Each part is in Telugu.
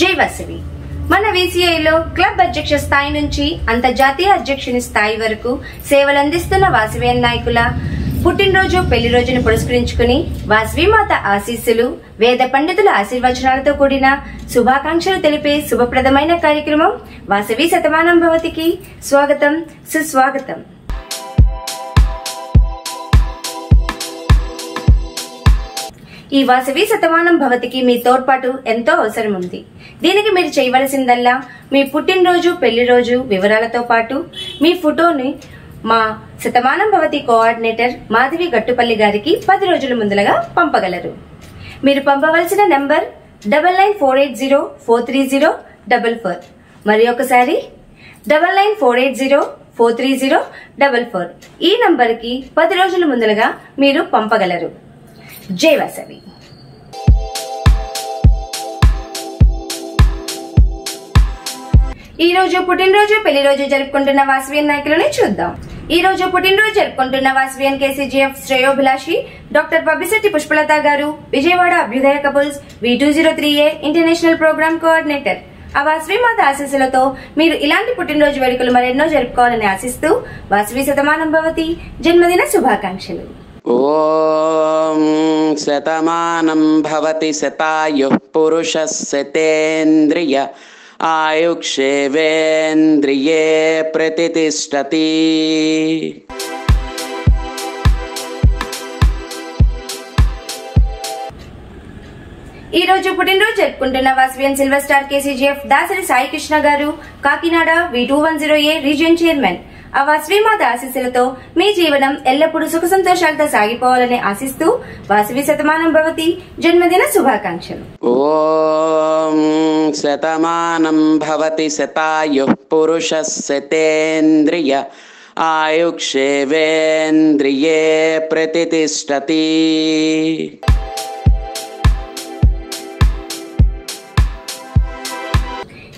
వాసవి మన వీసీఐలో క్లబ్ అధ్యక్ష స్థాయి నుంచి అంతర్జాతీయ అధ్యక్షుని స్థాయి వరకు సేవలందిస్తున్న వాసవేన్ నాయకుల పుట్టినరోజు పెళ్ళి రోజును పురస్కరించుకుని వాసవి మాత ఆశీస్సులు వేద పండితుల ఆశీర్వచనాలతో కూడిన శుభాకాంక్షలు తెలిపే శుభప్రదమైన కార్యక్రమం వాసవి శతమానం భవతికి స్వాగతం సుస్వాగతం. ఈ వాసవి శతమానం భవతికి మీ తోడ్పాటు ఎంతో అవసరం ఉంది దీనికి మీరు చేయవలసిందల్లా మీ పుట్టినరోజు పెళ్ళి రోజు వివరాలతో పాటు మీ ఫోటోని మా శతమానం భవతి కోఆర్డినేటర్ మాధవి గట్టుపల్లి గారికి పది రోజుల ముందులగా పంపగలరు. మీరు పంపవలసిన number double nine four eight zero four three zero double four. మరి ఒకసారి double nine four eight zero four three zero double four. ఈ నంబర్కి పది రోజుల ముందులుగా మీరు పంపగలరు. జై వాసవి. ఈ రోజు పుట్టినరోజు పెళ్ళి రోజు జరుపుకుంటున్న వాసవియన్ నాయకులని చూద్దాం. ఈ రోజు పుట్టినరోజు జరుపుకుంటున్న వాసవియన్ కేసీజీఎఫ్ శ్రేయోభిలాషి డాక్టర్ పబ్బిశెట్టి పుష్పలత గారు Vijayawada Abhyudaya couples V two zero three A international programme coordinator. ఆ వాసవిమాత ఆశీస్సులతో మీరు ఇలాంటి పుట్టినరోజు వేడుకలు మరెన్నో జరుపుకోవాలని ఆశిస్తూ వాసవి శతమానం భవతి జన్మదిన శుభాకాంక్షలు. ఓం శతమానం భవతి శతాయు పురుష శతేంద్రియ आयुक्षेवेन्द्रिये प्रतितिष्ठति ఈ రోజు పుట్టినరోజు జరుపుకుంటున్న Vasavian silver star KCGF Dasari Sai Krishna garu Kakinada V two one zero A region chairman అవా శ్రీమాత ఆశీస్సులతో మీ జీవనం ఎల్లప్పుడూ సుఖ సంతోషాలతో సాగిపోవాలని ఆశిస్తూ వాసవి శతమానం భవతి జన్మదిన శుభాకాంక్షలు. ఓం శతమానం భవతి శతాయు పురుష శతేంద్రియ ఆయుక్షేవేంద్రియే ప్రతిష్టతి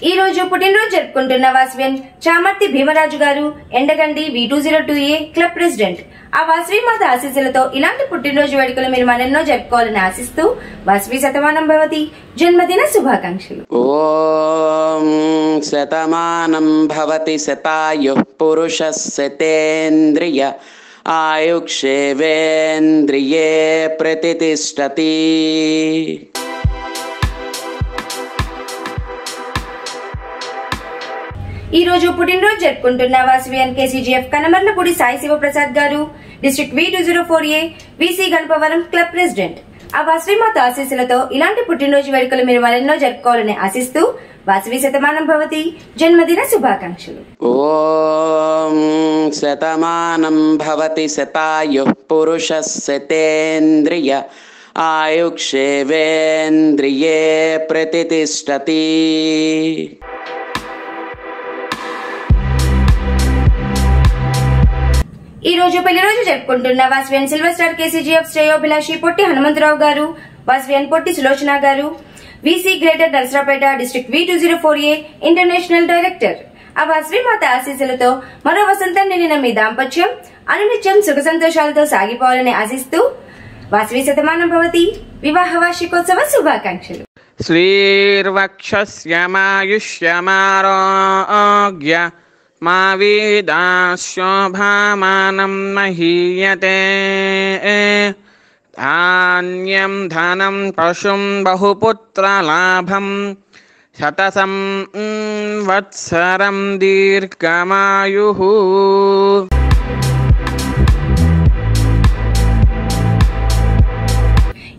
ఈ రోజు పుట్టినరోజు జరుపుకుంటున్న Vasavian Chamarthi Bheemaraju garu Yendagandi V two zero two A club president ఆ వాసవి మాత ఆశీస్సులతో ఇలాంటి పుట్టినరోజు వేడుకలు మీరు మరెన్నో జరుపుకోవాలని ఆశిస్తూ వాసవి శతమానం భవతి జన్మదిన శుభాకాంక్షలు ॐ शतमानं भवति शतायुः पुरुषः शतेन्द्रिय आयुक्षेवेन्द्रिये प्रतितिष्ठति ఈ రోజు పుట్టినరోజు జరుపుకుంటున్న వాసవియన్ కేసీజీఎఫ్ కనమర్లపూడి సాయి శివప్రసాద్ గారు district V two zero four A VC Ganapavaram club president. ఆ వాసవిమాత ఆశీస్సులతో ఇలాంటి పుట్టినరోజు వేడుకలు మీరు మరెన్నో జరుపుకోవాలని ఆశిస్తూ వాసవి శతమానం భవతి జన్మదిన శుభాకాంక్షలు. ఓం శతమానం భవతి శతాయు పురుష శతేంద్రియ ఆయుక్షేవేంద్రియే ప్రతిష్టతి ఈ రోజు పెళ్ళి రోజు జరుపుకుంటున్న వాస్వియన్ సిల్వర్ స్టార్ కేసీజీఎఫ్ శ్రేయోభిలాషి పొట్టి హనుమంతరావు గారు వాస్వియన్ పొట్టి సులోచన గారు VC greater Narasaraopet district V two zero four A international director. ఆ వాస్విమాత ఆశీస్సులతో మరో వసంతం నిండిన మీ దాంపత్యం అనునిత్యం సుఖ సంతోషాలతో సాగిపోవాలని ఆశిస్తూ వాసవి శతమానం భవతి. వివాహ వార్షికోత్సవ శుభాకాంక్షలు. శ్రీర్వక్షమాయుష్యమారోగ్య మా వేదాశోభామానం మహీయతే ధాన్యం ధనం పశుం బహుపుత్రలాభం శతసం వత్సరం దీర్ఘమాయు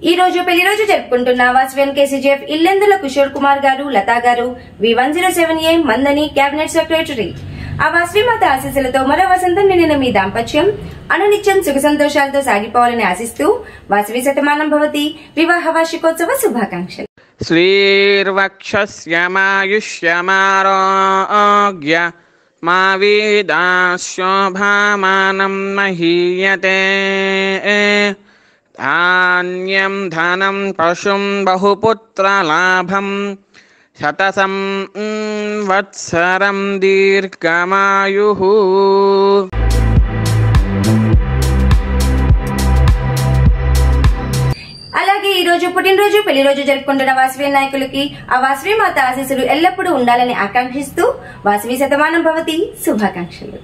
ఈ రోజు పెళ్ళి రోజు జరుపుకుంటున్న వాజ్పేన్ కేసీజీఎఫ్ ఇల్లెందుల కిషోర్ కుమార్ గారు లతా గారు? V one zero seven A మందని కేబినెట్ సెక్రటరీ ఆ శ్రీమాత ఆశీస్సులతో మరో వసంతం నిన్న మీ దాంపత్యం అనునిత్యం సుఖ సంతోషాలతో సాగిపోవాలని ఆశిస్తూ వాసవి శతమానం భవతి వివాహ వార్షికోత్సవ శుభాకాంక్షలు శ్రీర్వక్షమాయుష్యమారోగ్య మా వీదాశోభామానం మహీయతే ధాన్యం ధనం పశుం బహుపుత్రలాభం శతసం వత్సరం దీర్ఘమాయు. అలాగే ఈ రోజు పుట్టినరోజు పెళ్ళి రోజు జరుపుకుంటున్న వాసవి నాయకులకి ఆ వాసవి మాత ఆశీస్సులు ఎల్లప్పుడూ ఉండాలని ఆకాంక్షిస్తూ వాసవి శతమానం భవతి. శుభాకాంక్షలు.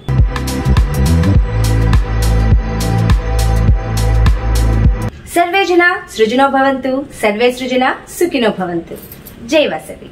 సర్వే జన సృజనో భవంతు సర్వే సృజన సుఖినో భవంతు. జై వాసవి